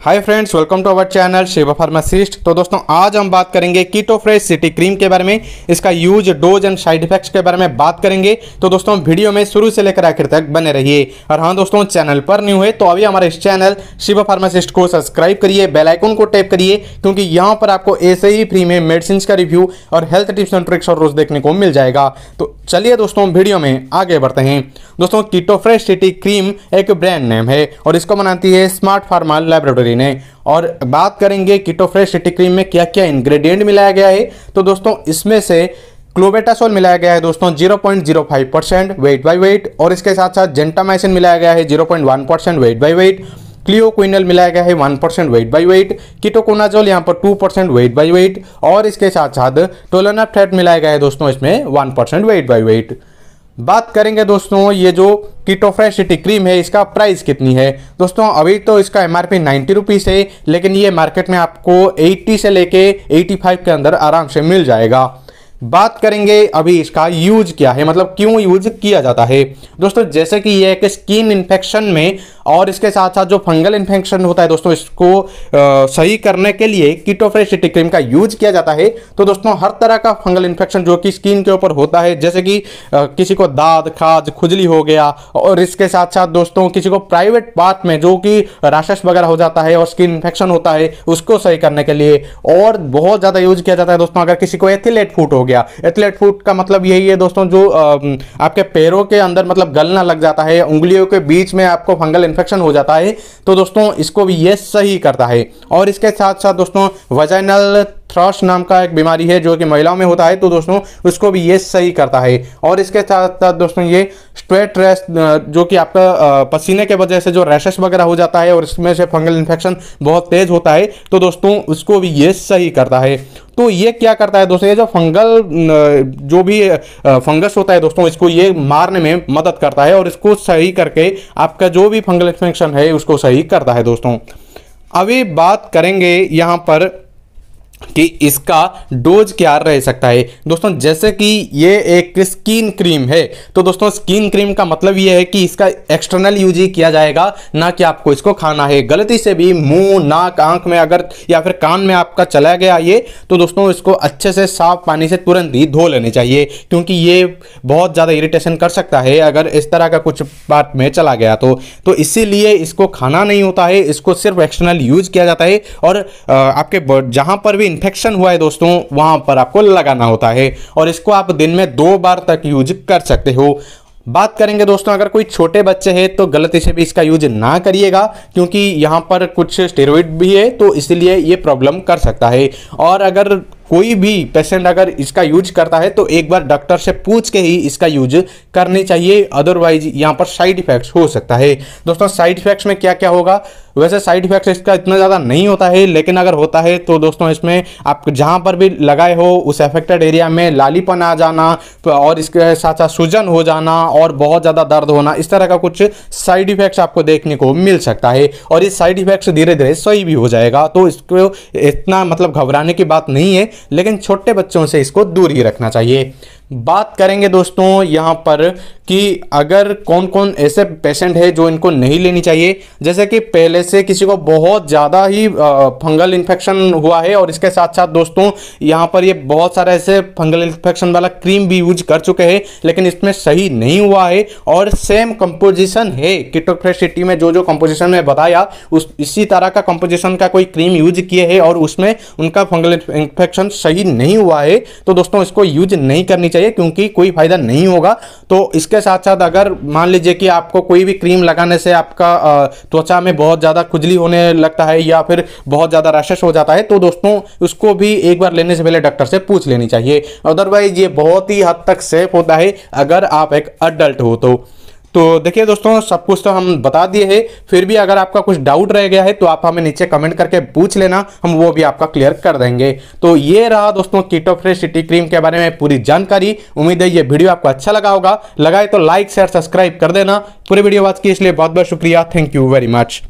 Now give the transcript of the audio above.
Hi friends welcome to our channel Shiva pharmacist तो दोस्तों, आज हम बात करेंगे कीटो फ्रेश सिटी क्रीम के बारे में, इसका use dose and side effects के बारे में बात करेंगे। तो दोस्तों, वीडियो में शुरू से लेकर आखिर तक बने रहिए। और हाँ दोस्तों चैनल पर न्यू है तो अभी हमारे इस चैनल शिवा फार्मासिस्ट को सब्सक्राइब करिए बेलाइकन को टैप करिए, क्योंकि यहाँ पर आपको ऐसे ही फ्री में मेडिसिन का रिव्यू और हेल्थ टिप्स एंड ट्रिक्स और रोज देखने को मिल जाएगा। तो चलिए दोस्तों वीडियो में आगे बढ़ते हैं। दोस्तों कीटोफ्रेश सिटी क्रीम एक ब्रांड नेम है और इसको बनाती है स्मार्ट फार्मा लेबोरेटरी ने। और बात करेंगे कीटो फ्रेश सिटी क्रीम में क्या क्या इंग्रेडिएंट मिलाया गया है। तो दोस्तों, इसमें से क्लोबेटासोल मिलाया गया है दोस्तों 0.05 परसेंट वेट बाई वेट और इसके साथ साथ जेंटामाइसिन मिलाया गया है 0.1 percent weight by weight clioquinol मिलाया गया है 1 percent weight by weight, ketoconazole यहाँ पर 2 परसेंट वेट बाई वेट, और इसके साथ साथ टोलोनाफ्टेट मिलाया गया है दोस्तों, इसमें 1 परसेंट वेट बाई वेट। बात करेंगे दोस्तों, ये जो कीटो सिटी क्रीम है, इसका प्राइस कितनी है? दोस्तों, अभी तो इसका M R P ninety rupees है, लेकिन ये मार्केट में आपको 80 से लेके 85 के अंदर आराम से मिल जाएगा। बात करेंगे अभी इसका यूज़ क्या है मतलब क्यों यूज़ किया जाता है? दोस्तों, जैसे कि ये एक स्किन इन्फेक्शन में और इसके साथ साथ जो फंगल इन्फेक्शन होता है दोस्तों इसको आ, सही करने के लिए कीटोफ्रेसिटी क्रीम का यूज़ किया जाता है। तो दोस्तों हर तरह का फंगल इन्फेक्शन जो कि स्किन के ऊपर होता है जैसे कि आ, किसी को दाद खाज खुजली हो गया और इसके साथ साथ दोस्तों किसी को प्राइवेट पार्ट में जो कि राशस वगैरह हो जाता है और स्किन इन्फेक्शन होता है उसको सही करने के लिए और बहुत ज़्यादा यूज़ किया जाता है दोस्तों अगर किसी को एथिलेट फूट हो गया। एथलेट फूट का मतलब यही है दोस्तों जो आपके पैरों के अंदर मतलब गलना लग जाता है उंगलियों के बीच में आपको फंगल इन्फेक्शन हो जाता है। तो दोस्तों, इसको भी ये सही करता है। और इसके साथ साथ दोस्तों वजाइनल थ्रश नाम का एक बीमारी है जो कि महिलाओं में होता है तो दोस्तों, उसको भी ये सही करता है। और इसके साथ साथ दोस्तों, ये स्ट्रेट रेस जो कि आपका पसीने के वजह से जो रैशेस वगैरह हो जाता है और इसमें से फंगल इन्फेक्शन बहुत तेज होता है तो दोस्तों, उसको भी ये सही करता है। तो ये क्या करता है दोस्तों, ये जो फंगल जो भी फंगस होता है दोस्तों, इसको ये मारने में मदद करता है और इसको सही करके आपका जो भी फंगल इन्फेक्शन है, उसको सही करता है दोस्तों। अभी बात करेंगे यहाँ पर कि इसका डोज क्या रह सकता है। दोस्तों, जैसे कि ये एक स्किन क्रीम है तो दोस्तों स्किन क्रीम का मतलब ये है कि इसका एक्सटर्नल यूज़ ही किया जाएगा, ना कि आपको इसको खाना है। गलती से भी मुँह, नाक, आँख में अगर, या फिर कान में आपका चला गया ये तो दोस्तों, इसको अच्छे से साफ़ पानी से तुरंत ही धो लेने चाहिए, क्योंकि ये बहुत ज़्यादा इरिटेशन कर सकता है अगर इस तरह का कुछ बात में चला गया तो। तो इसीलिए इसको खाना नहीं होता है, इसको सिर्फ़ एक्सटर्नल यूज़ किया जाता है और आपके जहाँ पर भी इन्फेक्शन हुआ है दोस्तों, वहाँ पर आपको लगाना होता है और इसको आप दिन में दो बार तक यूज़ कर सकते हो। बात करेंगे दोस्तों, अगर कोई छोटे बच्चे हैं तो गलती से भी इसका यूज़ ना करिएगा, क्योंकि यहाँ पर कुछ स्टेरॉइड भी है तो इसलिए ये प्रॉब्लम कर सकता है। और अगर कोई भी पेशेंट अगर इसका यूज़ करता है तो एक बार डॉक्टर से पूछ के ही इसका यूज़ करनी चाहिए अदरवाइज़ यहाँ पर साइड इफेक्ट्स हो सकता है। दोस्तों साइड इफेक्ट्स में क्या क्या होगा? वैसे साइड इफेक्ट्स इसका इतना ज़्यादा नहीं होता है, लेकिन अगर होता है तो दोस्तों इसमें आप जहाँ पर भी लगाए हो, उस अफेक्टेड एरिया में लालीपन आ जाना और इसके साथ साथ सूजन हो जाना और बहुत ज़्यादा दर्द होना, इस तरह का कुछ साइड इफेक्ट्स आपको देखने को मिल सकता है। और इस साइड इफेक्ट्स धीरे धीरे सही भी हो जाएगा तो इसको इतना मतलब घबराने की बात नहीं है, लेकिन छोटे बच्चों से इसको दूर ही रखना चाहिए। बात करेंगे दोस्तों यहाँ पर कि अगर कौन कौन ऐसे पेशेंट है जो इनको नहीं लेनी चाहिए। जैसे कि पहले से किसी को बहुत ज़्यादा ही फंगल इन्फेक्शन हुआ है और इसके साथ साथ दोस्तों यहाँ पर ये बहुत सारे ऐसे फंगल इन्फेक्शन वाला क्रीम भी यूज़ कर चुके हैं, लेकिन इसमें सही नहीं हुआ है और सेम कंपोजिशन है। किटोफ्रेश सिटी में जो जो कंपोजिशन में बताया, उस, इसी तरह का कंपोजिशन का कोई क्रीम यूज़ किए है और उसमें उनका फंगल इन्फेक्शन सही नहीं हुआ है। तो दोस्तों इसको यूज़ नहीं करनी चाहिए। चाहिए, क्योंकि कोई फ़ायदा नहीं होगा। तो इसके साथ साथ अगर मान लीजिए कि आपको कोई भी क्रीम लगाने से आपका त्वचा में बहुत ज़्यादा खुजली होने लगता है या फिर बहुत ज़्यादा रशेस हो जाता है तो दोस्तों उसको भी एक बार लेने से पहले डॉक्टर से पूछ लेनी चाहिए। अदरवाइज़ ये बहुत ही हद तक सेफ़ होता है, अगर आप एक अडल्ट हो तो। तो देखिए दोस्तों, सब कुछ तो हम बता दिए हैं। फिर भी अगर आपका कुछ डाउट रह गया है तो आप हमें नीचे कमेंट करके पूछ लेना, हम वो भी आपका क्लियर कर देंगे। तो ये रहा दोस्तों कीटो फ्रेश सिटी क्रीम के बारे में पूरी जानकारी। उम्मीद है ये वीडियो आपको अच्छा लगा होगा। लगाए तो लाइक शेयर सब्सक्राइब कर देना। पूरे वीडियो वॉच की इसलिए बहुत बहुत शुक्रिया। Thank you very much